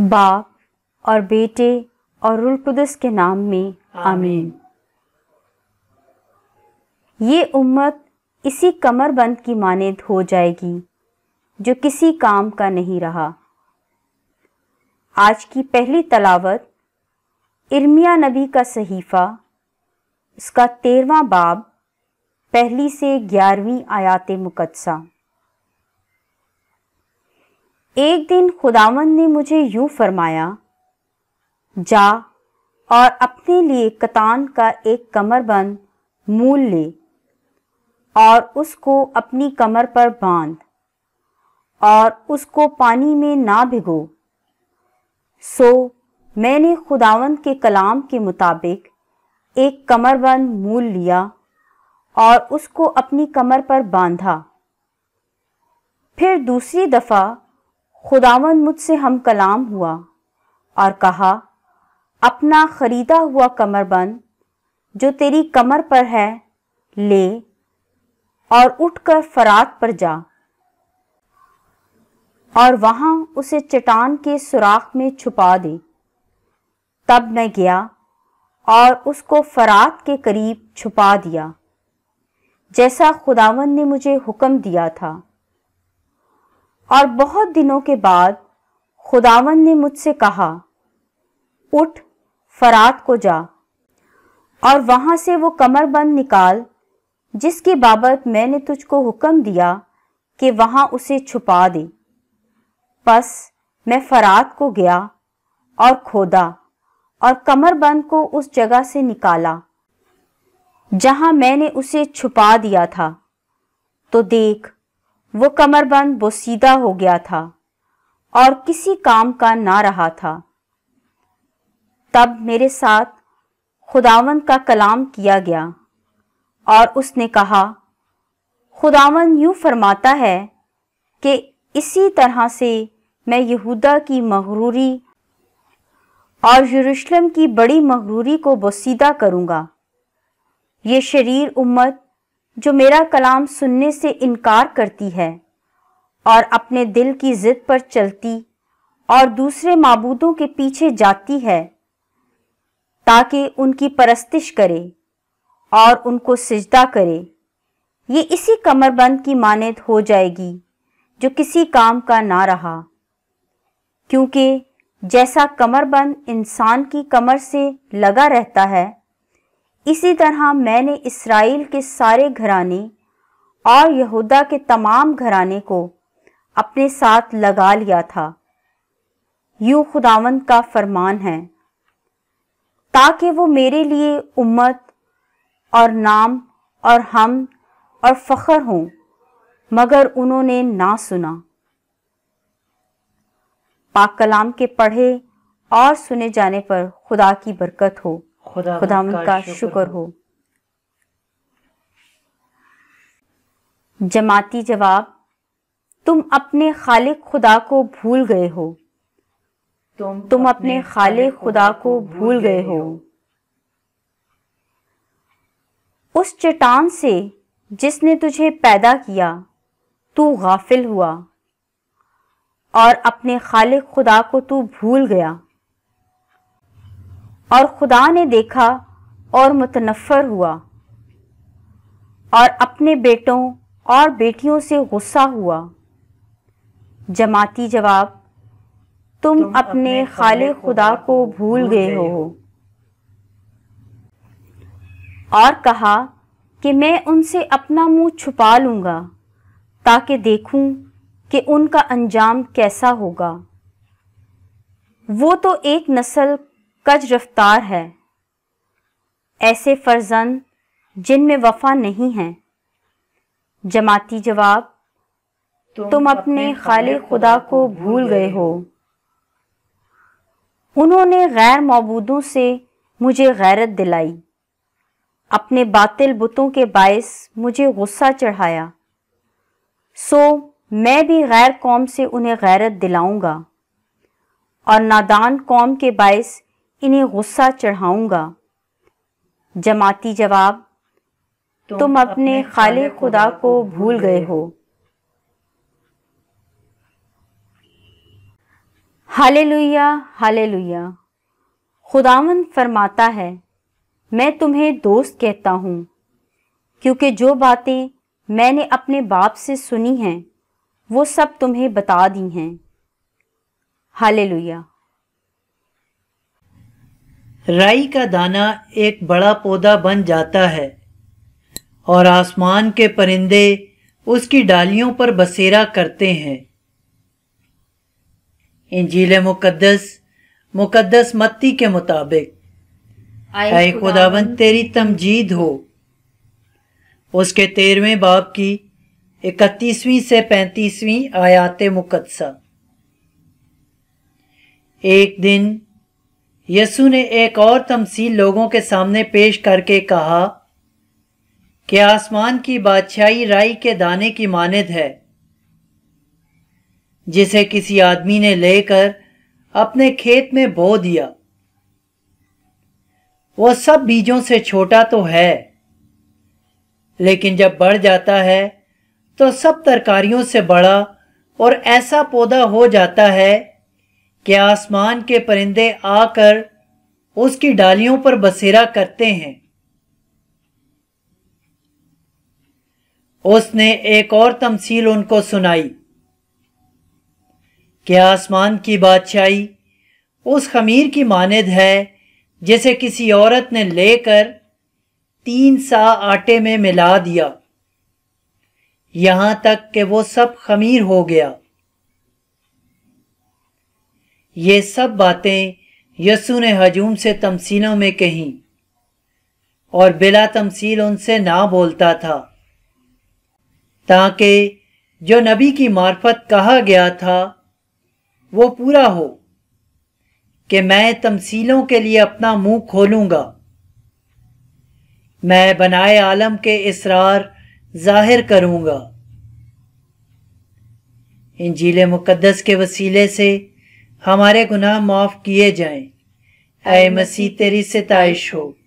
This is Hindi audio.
बाप और बेटे और रुलकुदस के नाम में आमीन। ये उम्मत इसी कमरबंद की मानद हो जाएगी, जो किसी काम का नहीं रहा। आज की पहली तलावत, इर्मिया नबी का सहीफ़ा, उसका तेरवा बाब, पहली से ग्यारहवीं आयात मुकदसा एक दिन खुदावन ने मुझे यूँ फरमाया, जा और अपने लिए कतान का एक कमरबंद मूल ले और उसको अपनी कमर पर बाँध और उसको पानी में ना भिगो। सो, मैंने खुदावन के कलाम के मुताबिक एक कमरबंद मूल लिया और उसको अपनी कमर पर बांधा। फिर दूसरी दफ़ा खुदावन मुझसे हम कलाम हुआ और कहा, अपना खरीदा हुआ कमरबंद जो तेरी कमर पर है, ले और उठकर फरात पर जा। और वहाँ उसे चट्टान के सुराख में छुपा दे। तब मैं गया और उसको फरात के करीब छुपा दिया, जैसा खुदावन ने मुझे हुक्म दिया था। और बहुत दिनों के बाद खुदावन ने मुझसे कहा, उठ, फरात को जा, और वहाँ से वो कमरबंद निकाल, जिसकी बाबत मैंने तुझको हुक्म दिया कि वहाँ उसे छुपा दे। बस मैं फरात को गया और खोदा और कमरबंद को उस जगह से निकाला, जहाँ मैंने उसे छुपा दिया था। तो देख वो कमरबंद बोसीदा हो गया था और किसी काम का ना रहा था। तब मेरे साथ खुदावन का कलाम किया गया और उसने कहा खुदावन यूँ फरमाता है कि इसी तरह से मैं यहूदा की मगरूरी और यरूशलेम की बड़ी मगरूरी को बोसीदा करूँगा। ये शरीर उम्मत जो मेरा कलाम सुनने से इनकार करती है और अपने दिल की जिद पर चलती और दूसरे माबूदों के पीछे जाती है, ताकि उनकी परस्तिश करे और उनको सिजदा करे। ये इसी कमरबंद की मानद हो जाएगी जो किसी काम का ना रहा। क्योंकि जैसा कमरबंद इंसान की कमर से लगा रहता है इसी तरह मैंने इसराइल के सारे घराने और यहूदा के तमाम घराने को अपने साथ लगा लिया था। यूँ खुदावंत का फरमान है, ताकि वो मेरे लिए उम्मत और नाम और हम और फ़ख्र हों, मगर उन्होंने ना सुना। पाक कलाम के पढ़े और सुने जाने पर खुदा की बरकत हो। खुदा खुदा का शुक्र हो। जमाती जवाब तुम अपने खालिक खुदा को भूल गए हो। तुम तुम अपने खालिक खुदा को भूल गए हो। उस चट्टान से जिसने तुझे पैदा किया तू गाफिल हुआ और अपने खालिक खुदा को तू भूल गया। और खुदा ने देखा और मुतनफ़र हुआ और अपने बेटों और बेटियों से गुस्सा हुआ। जमाती जवाब तुम, तुम अपने खाले खुदा को भूल गए हो। और कहा कि मैं उनसे अपना मुँह छुपा लूँगा ताकि देखूँ कि उनका अंजाम कैसा होगा। वो तो एक नस्ल कज रफ्तार है। ऐसे फर्जंद जिनमें वफा नहीं है। जमाती जवाब तुम, तुम अपने खाले खुदा को भूल गए हो। उन्होंने गैर मौबूदों से मुझे गैरत दिलाई। अपने बातिल बुतों के बायस मुझे गुस्सा चढ़ाया। सो मैं भी गैर कौम से उन्हें गैरत दिलाऊँगा। और नादान कौम के बायस इन्हें गुस्सा चढ़ाऊँगा। जमाती जवाब तुम, तुम अपने खाले खुदा को भूल गए हो। हाले लुया हालेलुया हालेलुया। खुदावन फरमाता है मैं तुम्हें दोस्त कहता हूँ क्योंकि जो बातें मैंने अपने बाप से सुनी हैं वो सब तुम्हें बता दी हैं। हालेलुया। राई का दाना एक बड़ा पौधा बन जाता है और आसमान के परिंदे उसकी डालियों पर बसेरा करते हैं। इंजील मुकद्दस मुकद्दस मत्ती के मुताबिक आए खुदावन तेरी तमजीद हो। उसके तेरहवें बाब की इकतीसवीं से पैंतीसवीं आयात मुकदसा एक दिन यसु ने एक और तमसील लोगों के सामने पेश करके कहा कि आसमान की बादशाही राई के दाने की मानद है, जिसे किसी आदमी ने लेकर अपने खेत में बो दिया? वो सब बीजों से छोटा तो है, लेकिन जब बढ़ जाता है तो सब तरकारियों से बड़ा और ऐसा पौधा हो जाता है कि आसमान के परिंदे आकर उसकी डालियों पर बसेरा करते हैं। उसने एक और तमसील उनको सुनाई, कि आसमान की बादशाही उस खमीर की मानद है, जिसे किसी औरत ने लेकर तीन सा आटे में मिला दिया। यहाँ तक कि वो सब खमीर हो गया। ये सब बातें यसु ने हजूम से तमसीलों में कहीं, और बिला तमसील उनसे ना बोलता था, ताकि जो नबी की मार्फत कहा गया था, वो पूरा हो, कि मैं तमसीलों के लिए अपना मुँह खोलूँगा। मैं बनाए आलम के इसरार ज़ाहिर करूँगा। इंजील मुकद्दस के वसीले से हमारे गुनाह माफ़ किए जाएँ। ऐ मसीह तेरी सिताइश हो